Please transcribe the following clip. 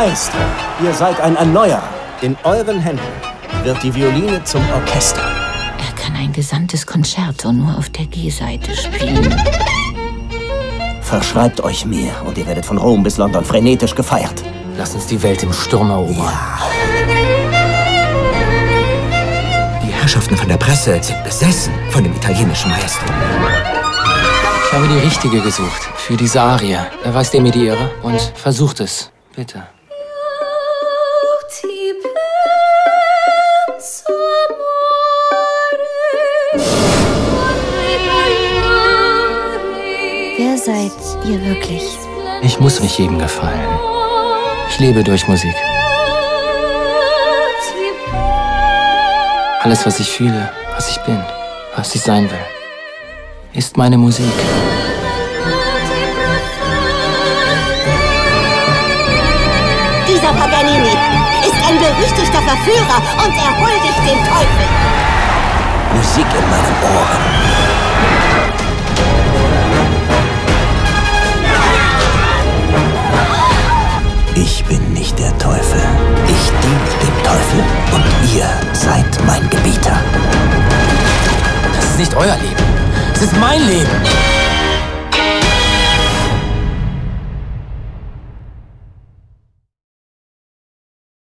Maestro, ihr seid ein Erneuerer. In euren Händen wird die Violine zum Orchester. Er kann ein gesandtes Concerto nur auf der G-Seite spielen. Verschreibt euch mir und ihr werdet von Rom bis London frenetisch gefeiert. Lass uns die Welt im Sturm erobern. Die Herrschaften von der Presse sind besessen von dem italienischen Maestro. Ich habe die richtige gesucht. Für diese Arie. Erweist ihr mir die Ehre und versucht es. Bitte. Wer seid ihr wirklich? Ich muss mich jedem gefallen. Ich lebe durch Musik. Alles, was ich fühle, was ich bin, was ich sein will, ist meine Musik. Dieser Paganini ist ein berüchtigter Verführer und er huldigt dem Teufel. Musik in meinen Ohren. Ich bin nicht der Teufel. Ich diene dem Teufel und ihr seid mein Gebieter. Das ist nicht euer Leben. Es ist mein Leben.